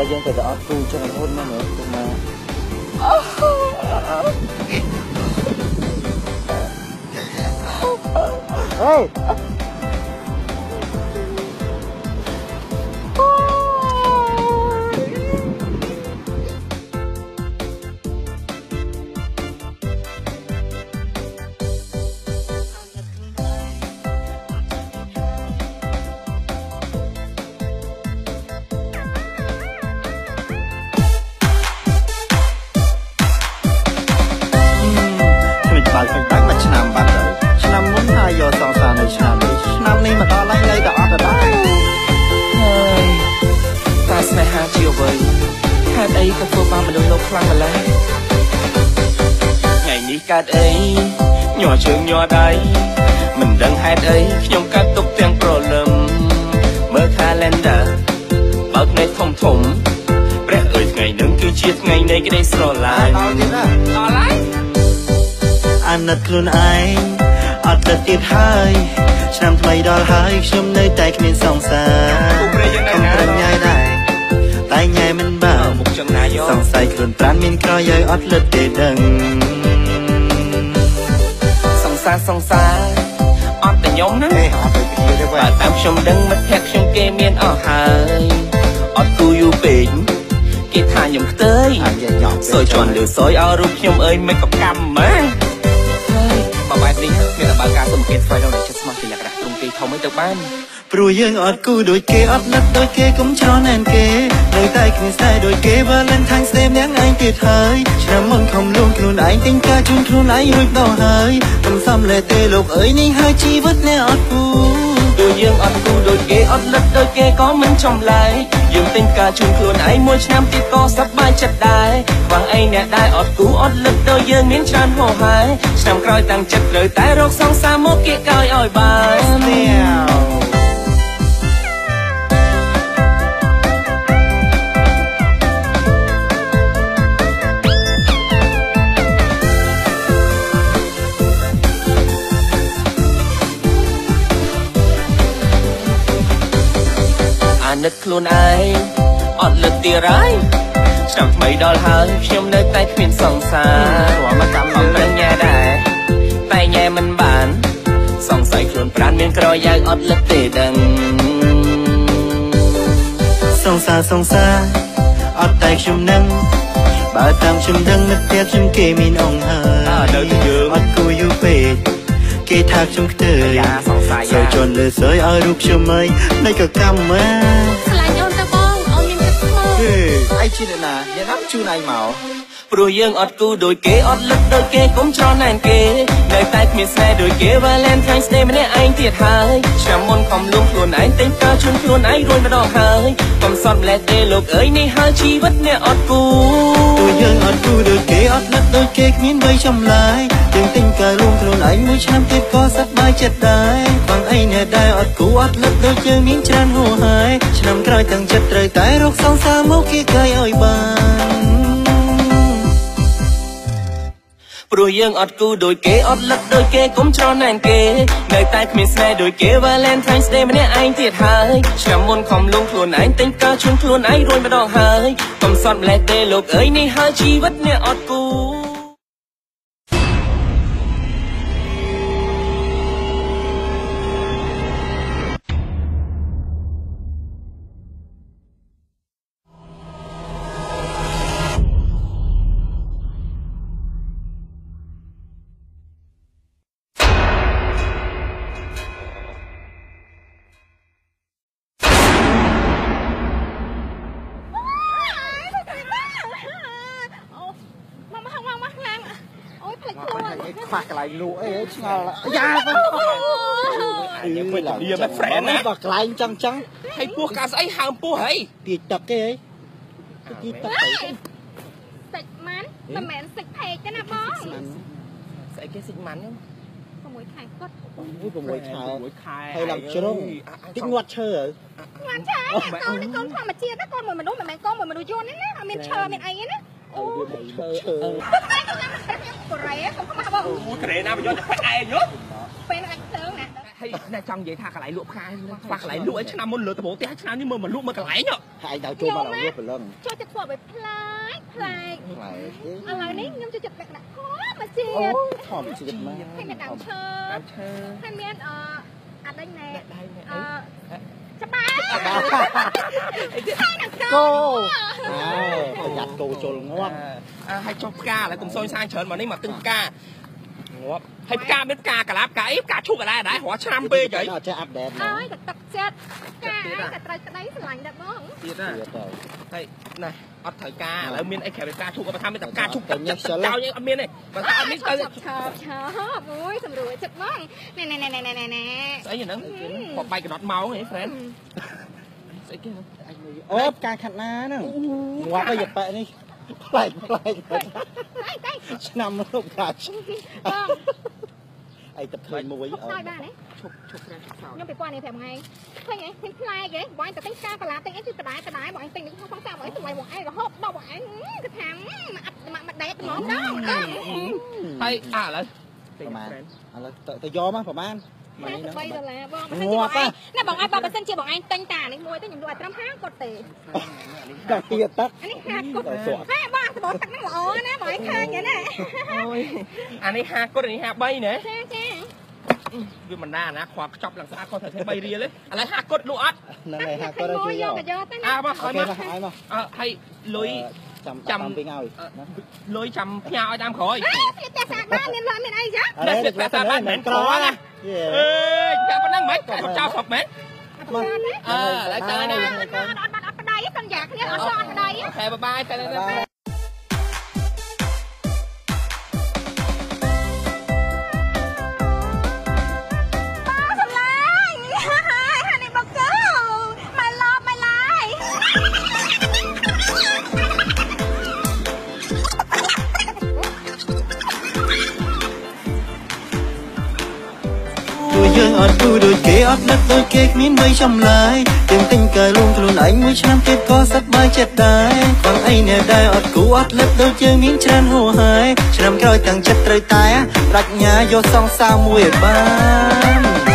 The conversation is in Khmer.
ឲ្យយើងទៅទៅអត់គូចឹងរហូតមកមើលទៅមកអេ មនុស្សលោកខ្លាំងម្ល៉េះថ្ងៃនេះកើតអីញ័រជើងញ័រដៃមិនដឹងហេតុអីខ្ញុំកើតទុកទាំងប្រលឹមមើល calendar បើកភ្នែកធំធំព្រះអើយថ្ងៃនឹងគឺជាថ្ងៃនៃក្តីស្រឡាញ់ដល់ទៀតណាដល់ហើយអាណិតខ្លួនឯងអត់ទៅទៀតហើយឆ្នាំថ្មីដល់ហើយខ្ញុំនៅតែគ្មានសង្សារគូប្រេយើងនៅខ្ញុំណា ចឹងណាយោសង្ស័យខ្លួនប្រានមានក្រយឲ្យអត់លឹតទេដឹងសង្សារសង្សារអត់តែខ្ញុំណាទេអត់ទៅពីទេបើបាទតាមខ្ញុំដឹងមិត្តភក្តិខ្ញុំគេមានអស់ហើយអត់គូយូរពេកគេថាខ្ញុំខ្ទើយអញញ៉ាំសួយជន់លើសួយឲ្យរូបខ្ញុំអើយមិនក៏កម្មម៉ាហើយបើបែបនេះមានតែបើការសុំគេស្វែងរ ធំអីទៅបានព្រោះយើងអត់គូដូចគេអត់លឹកដូចគេកុំច្រណែនគេនៅតែគ្មានស្នេហ៍ដូចគេ Valentine Day ម្នាក់ឯងទៀតហើយឆ្នាំមុនខំលួងខ្លួនឯងទិញការជូនខ្លួនឯងរួចដល់ហើយកុំសំលេទេលោកអើយនេះហើយជីវិតអ្នកអត់គូទោះយើងអត់គូដូចគេអត់លឹកដូចគេក៏មិនចំឡាយយើងទិញការជូនខ្លួនឯងមួយឆ្នាំទៀតក៏សប្បាយចិត្តដែរខ្វះអីអ្នកដែរអត់គូអត់លឹកដូចយើងមានច្រើនហោហាយ ឆ្នាំក្រោយតាំងចិត្តត្រូវតែរកសង្សារមកគៀកកោយឲ្យបាននេះអាណិតខ្លួនឯងអត់លឹកទៀតហើយឆ្នាំថ្មីដល់ហើយខ្ញុំនៅតែគ្មានសង្សារព្រោះមកកម្មខំប្រឹង ខ្លួនប្រានមានក្រយ៉ៅអត់លឹកទេដឹងសង្សារសង្សារអត់តែខ្ញុំនឹងបើតាមខ្ញុំដឹងមិត្តភក្តិខ្ញុំគេមានអង្គហើយអើនៅតែយើងអត់គួរយូរពេកគេថាខ្ញុំខ្ទើយយ៉ាសង្ស័យសើយ៉ាជន់លើសើយឲ្យរូបខ្ញុំអើយនៃក៏កម្មមកឆ្លាញ់អូនទៅបងអូនមានគិតស្មោហេឯងជាអ្នកណាអ្នកណាជូនឯងមកព្រោះយើងអត់គូដូចគេអត់លឹកដូចគេកុំច្រណែនគេនៅ តែគ្មានស្នេហ៍ដូចគេ Valentine Day ម្នាក់ឯងទៀតហើយឆ្នាំមុនខំលួងខ្លួនឯងទិញការជូនខ្លួនឯងរួចម្ដងហើយកុំសត់ម្លេះទេលោកអើយនេះហើយជីវិតអ្នកអត់គូទោះយើងអត់គូដូចគេអត់លឹកដូចគេគ្មានវ័យចំឡាយយើងទិញការរួមខ្លួនឯងមួយឆ្នាំទៀតក៏សប្បាយចិត្តដែរបងអីអ្នកដែរអត់គូអត់លឹកដូចយើងមានច្រើនហួហើយឆ្នាំក្រោយទាំងចិត្តត្រូវតែរកសង្សារមកគេកាយឲ្យបាន ព្រោះយើងអត់គូដូចគេអត់លឹកដូចគេកុំច្រណែនគេនៅតែគ្មានស្នេហ៍ដូចគេ Valentine Day ម្នាក់ឯងទៀតហើយឆ្នាំមុនខំលួងខ្លួនឯងទិញការជូនខ្លួនឯងរួចម្ដងហើយកុំសត់ម្លេះទេលោកអើយនេះហើយជីវិតអ្នកអត់គូ ខ្លួនខ្វះកន្លែងលក់អីឆ្ងល់យ៉ាអញពេញលាមែន friend ណាបើកន្លែងចឹងចឹងហើយពោះកាស្អីហើមពោះហីទាចទឹកគេហីទាចទឹកទៅសិចម៉ាន់មិនមែនសិចផេកទេណាបងស្អីគេសិចម៉ាន់ហ្នឹង6ខែគាត់អូយ6ខែ6ខែហើយឡើងជ្រុងតិចងាត់ឈើហើយងាត់ឆាកូននេះកូនធម្មជាតិណាកូនមួយមនុស្សមិនមែនកូនមួយមនុស្សយន្តទេណាអត់មានឈើមានអីទេណាអូឈើឈើ កូរ៉េខ្ញុំខ្មាស់បងអូក្រេណាប្រយោជន៍តែផ្អែកយោពេលហ្នឹងអាចភ្លើងណាហើយណែចង់និយាយថាកន្លែងលក់ផ្កាខ្វះកន្លែងលក់ឲ្យឆ្នាំមុនលើដំបូងផ្ទះឆ្នាំនេះមើលមកលក់មកកន្លែងហ៎ហើយឯងដល់ចូលមកដល់វាប្រឡងចូលចិត្តធ្វើឲ្យផ្លែកផ្លែកខ្លែទេឥឡូវនេះខ្ញុំចូលចិត្តដាក់ដាក់ធម្មជាតិអូធម្មជាតិមកហើយមានដើមឈើដើមឈើហើយមានអអត់ដេញណែដាក់ដៃនេះអអីច្បាស់ហើយនឹងគោហើយប្រយ័ត្នគោចូលងាប់អើ ឲ្យចុះផ្កាឥឡូវកុំសូនសាងច្រើនមកនេះមកទិញផ្កាងាប់ហើយផ្កាមានផ្កាកាឡាផ្កាអីផ្កាឈូកកន្លែងដែររាល់ឆ្នាំពេកហីអត់ចេះអាប់ដេតអើយតែទឹកចិត្តការឯងតែត្រូវក្តីស្រឡាញ់ដែរបងទៀតណាទៀតទៅហើយណែអត់ត្រូវការឥឡូវមានអីក្រៅពីផ្កាឈូកក៏បើថាមានតែផ្កាឈូកតែទឹកញ៉េះចិត្តសិលចោលយើងអត់មានទេបើថាអត់មានទៅឆាប់ឆាប់ឆាប់អូយសម្រួលចិត្តបងណែណែណែណែណែណែស្អីហ្នឹងគាត់បាយកណ្ដត់ម៉ោងហ៎ friend ស្អីគេហ្នឹងអូផ្កាខាត់ណាហ្នឹងងាប់ទៅយកប៉ែនេះ ផ្លែកផ្លែកតែតែឆ្នាំលោកកាច់បងអីទឹកឃើញមួយឈប់ដល់បានទេឈប់ឈប់ friend ឈប់សោតខ្ញុំពីគាត់នេះ5ថ្ងៃឃើញអីឃើញផ្លែគេបងឯងទៅទិញការកាឡាទិញអីគឺកដាយកដាយបងឯងទិញនេះផងសាបងឯងសម្លៃបងឯងរហូតដល់បងឯងគឺថាមកអាប់មកមកដេកហ្មងដល់ហើយអាឥឡូវប្រហែលឥឡូវទៅយកមកប្រហែល 53ដុល្លារបងមិនណាបងឯងបើបើសិនជាបងឯងទិញតានេះមួយទៅខ្ញុំលក់ឲ្យត្រឹម50គាត់ទេកាក់ទៀតទឹកអានេះ50គាត់ដល់សក់ហើយបងសបោទឹកហ្នឹងល្អណាបងឯងឃើញហ្នឹងណាអូយអានេះ50គាត់អានេះ53ណាចាចាវាមិនណាណាខ្វល់ខ្ចប់ឡើងស្អាតគាត់ត្រូវធ្វើ3រៀលទេឥឡូវ50គាត់លក់អត់ហ្នឹងហើយហាក់គាត់ទៅយកយកទៅយកទៅអាណាមកអូឲ្យខេមកមកឲ្យមកអើហើយលុយ ចាំចាំចាំពីឲ្យលុយចាំផ្ញើឲ្យតាមក្រោយអេផ្ទះស្អាតបានមានមានអីចាអរេតែតែមិនមែនក្រណាអើយតែប៉ុណ្ណឹងមិនគាត់ចោលស្រុកមែនមកអើឥឡូវទៅណាអត់អត់អត់អត់ប្តីសន្យាគ្នាអត់ចង់អត់ប្តីអូខេបាយបាយទៅ អត់គូដូចគេអត់នឹកដូចគេគ្មានអ្វីចំឡាយទាំងទិញកាលួងខ្លួនឯងមួយឆ្នាំទៀតក៏សប្បាយចិត្តដែរបងអីអ្នកដែលអត់គូអត់លឹកដូចយើងមានច្រើនហួហើយឆ្នាំក្រោយទាំងចិត្តត្រូវតែប្រាជ្ញាយកសងសាមួយឲ្យបាន